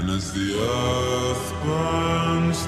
And as the earth burns